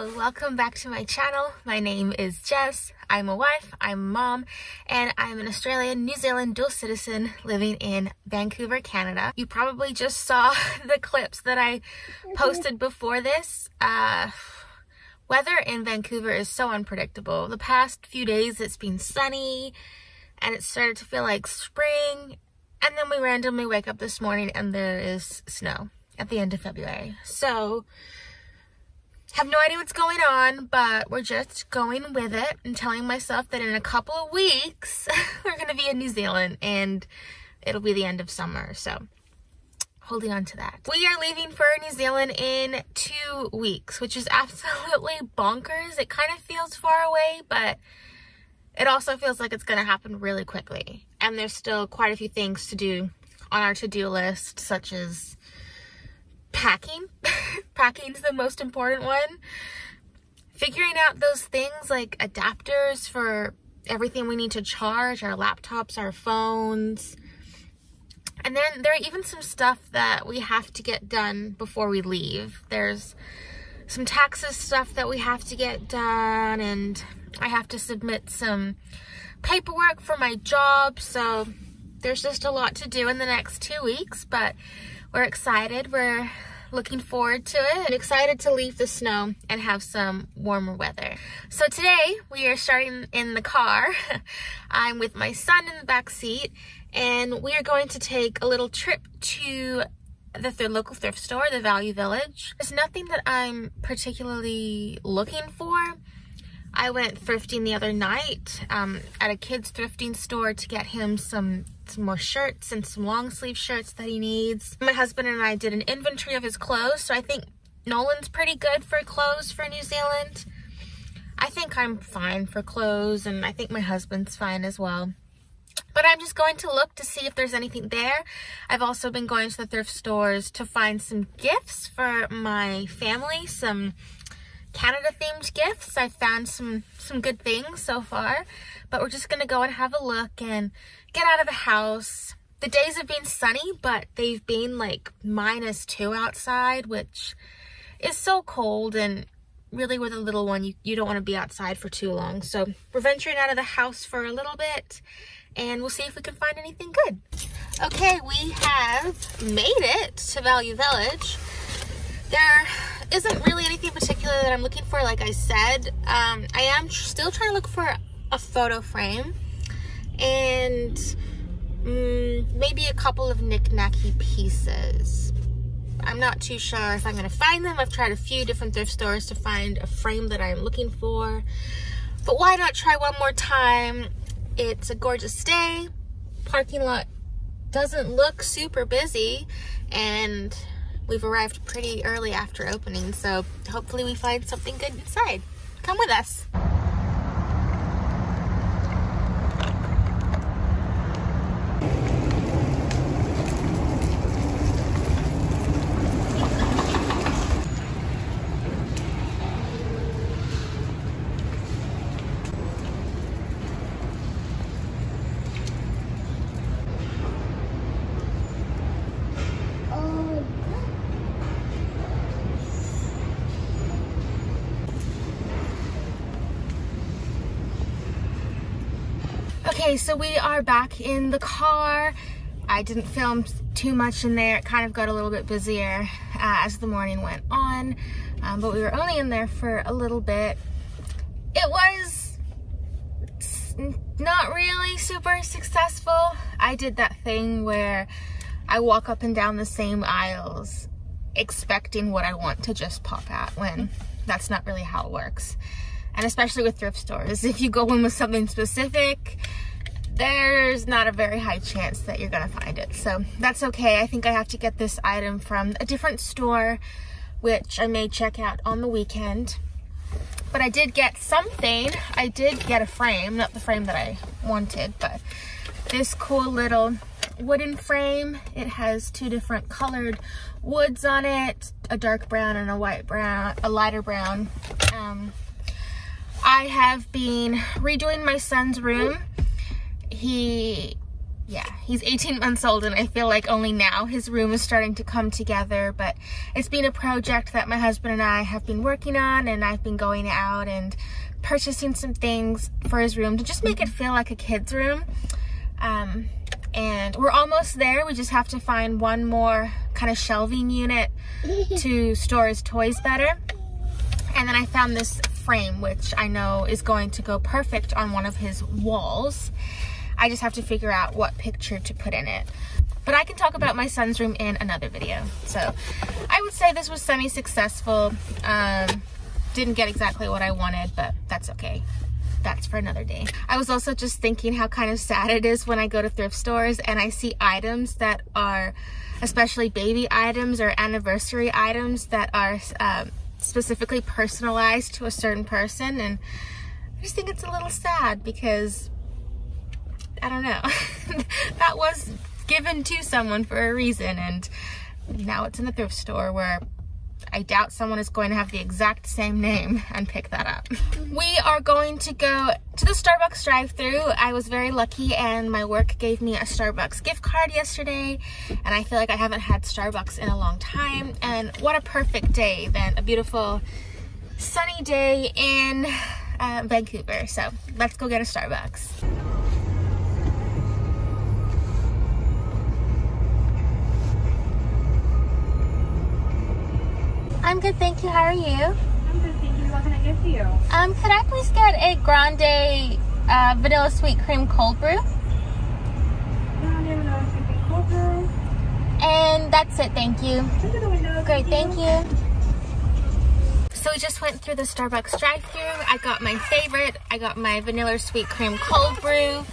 Welcome back to my channel. My name is Jess. I'm a wife, I'm a mom, and I'm an Australian New Zealand dual citizen living in Vancouver, Canada. You probably just saw the clips that I posted before this. Uh, weather in Vancouver is so unpredictable. The past few days it's been sunny and it started to feel like spring and then we randomly wake up this morning and there is snow at the end of February. So have no idea what's going on, but we're just going with it and telling myself that in a couple of weeks, we're going to be in New Zealand and it'll be the end of summer. So holding on to that. We are leaving for New Zealand in two weeks, which is absolutely bonkers. It kind of feels far away, but it also feels like it's going to happen really quickly. And there's still quite a few things to do on our to-do list, such as packing. Packing's the most important one. Figuring out those things like adapters for everything we need to charge, our laptops, our phones. And then there are even some stuff that we have to get done before we leave. There's some taxes stuff that we have to get done and I have to submit some paperwork for my job. So there's just a lot to do in the next two weeks, but we're excited. We're looking forward to it and excited to leave the snow and have some warmer weather. So today we are starting in the car. I'm with my son in the back seat and we are going to take a little trip to the th local thrift store, the Value Village. There's nothing that I'm particularly looking for. I went thrifting the other night um, at a kid's thrifting store to get him some, some more shirts and some long sleeve shirts that he needs. My husband and I did an inventory of his clothes, so I think Nolan's pretty good for clothes for New Zealand. I think I'm fine for clothes, and I think my husband's fine as well. But I'm just going to look to see if there's anything there. I've also been going to the thrift stores to find some gifts for my family, some Canada themed gifts. I found some, some good things so far, but we're just gonna go and have a look and get out of the house. The days have been sunny, but they've been like minus two outside, which is so cold and really with a little one, you, you don't want to be outside for too long. So we're venturing out of the house for a little bit and we'll see if we can find anything good. Okay, we have made it to Value Village. There isn't really anything particular that I'm looking for, like I said. Um, I am tr still trying to look for a photo frame and mm, maybe a couple of knick-knacky pieces. I'm not too sure if I'm going to find them. I've tried a few different thrift stores to find a frame that I'm looking for. But why not try one more time? It's a gorgeous day. Parking lot doesn't look super busy and we've arrived pretty early after opening, so hopefully we find something good inside. Come with us. Okay, so we are back in the car. I didn't film too much in there. It kind of got a little bit busier uh, as the morning went on, um, but we were only in there for a little bit. It was not really super successful. I did that thing where I walk up and down the same aisles expecting what I want to just pop out when that's not really how it works. And especially with thrift stores, if you go in with something specific, there's not a very high chance that you're gonna find it. So that's okay. I think I have to get this item from a different store, which I may check out on the weekend. But I did get something. I did get a frame, not the frame that I wanted, but this cool little wooden frame. It has two different colored woods on it, a dark brown and a white brown, a lighter brown. Um, I have been redoing my son's room he yeah, he's 18 months old and I feel like only now his room is starting to come together, but it's been a project that my husband and I have been working on and I've been going out and purchasing some things for his room to just make it feel like a kid's room. Um, and we're almost there. We just have to find one more kind of shelving unit to store his toys better. And then I found this frame, which I know is going to go perfect on one of his walls. I just have to figure out what picture to put in it. But I can talk about my son's room in another video. So I would say this was semi-successful. Um, didn't get exactly what I wanted, but that's okay. That's for another day. I was also just thinking how kind of sad it is when I go to thrift stores and I see items that are, especially baby items or anniversary items that are um, specifically personalized to a certain person. And I just think it's a little sad because I don't know. that was given to someone for a reason and now it's in the thrift store where I doubt someone is going to have the exact same name and pick that up. We are going to go to the Starbucks drive through I was very lucky and my work gave me a Starbucks gift card yesterday and I feel like I haven't had Starbucks in a long time and what a perfect day then a beautiful sunny day in uh, Vancouver. So let's go get a Starbucks. I'm good, thank you. How are you? I'm good, thank you. What can I get for you? Um, could I please get a grande uh, vanilla sweet cream cold brew? Grande vanilla sweet cream cold brew. And that's it, thank you. Window. Great, thank you. So we just went through the Starbucks drive-through. I got my favorite. I got my vanilla sweet cream cold brew.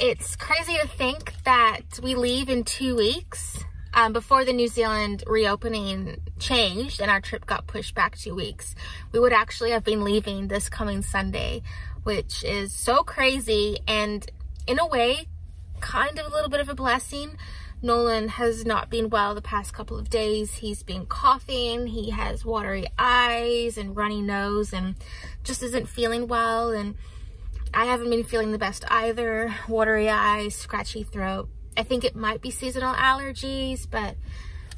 It's crazy to think that we leave in two weeks um, before the New Zealand reopening changed and our trip got pushed back two weeks, we would actually have been leaving this coming Sunday, which is so crazy and in a way, kind of a little bit of a blessing. Nolan has not been well the past couple of days. He's been coughing, he has watery eyes and runny nose and just isn't feeling well. And I haven't been feeling the best either. Watery eyes, scratchy throat. I think it might be seasonal allergies, but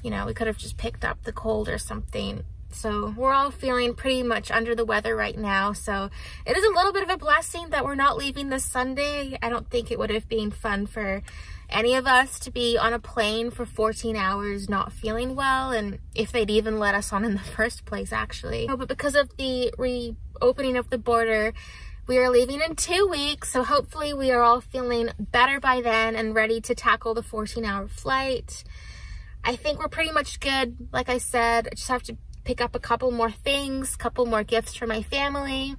you know, we could have just picked up the cold or something. So we're all feeling pretty much under the weather right now. So it is a little bit of a blessing that we're not leaving this Sunday. I don't think it would have been fun for any of us to be on a plane for 14 hours not feeling well and if they'd even let us on in the first place actually. but because of the reopening of the border, we are leaving in two weeks, so hopefully we are all feeling better by then and ready to tackle the 14 hour flight. I think we're pretty much good. Like I said, I just have to pick up a couple more things, couple more gifts for my family.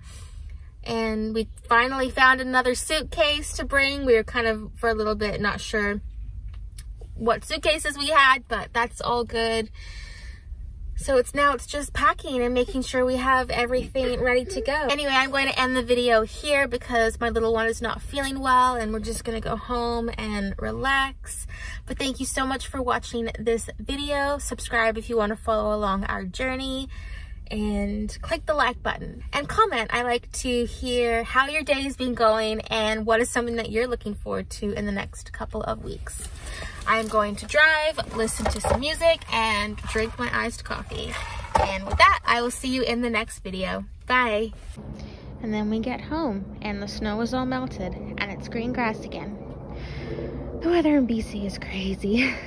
And we finally found another suitcase to bring. We were kind of, for a little bit, not sure what suitcases we had, but that's all good. So it's now it's just packing and making sure we have everything ready to go. Anyway, I'm going to end the video here because my little one is not feeling well and we're just going to go home and relax. But thank you so much for watching this video. Subscribe if you want to follow along our journey and click the like button and comment. I like to hear how your day has been going and what is something that you're looking forward to in the next couple of weeks. I'm going to drive, listen to some music, and drink my iced coffee. And with that, I will see you in the next video. Bye. And then we get home, and the snow is all melted, and it's green grass again. The weather in BC is crazy.